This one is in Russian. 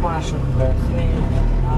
Маша. Смеется.